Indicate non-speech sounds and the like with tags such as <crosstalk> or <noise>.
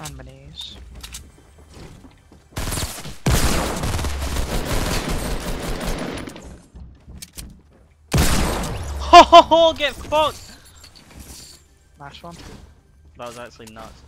On my knees. <laughs> Ho ho ho! Get fucked! Last one. That was actually nuts.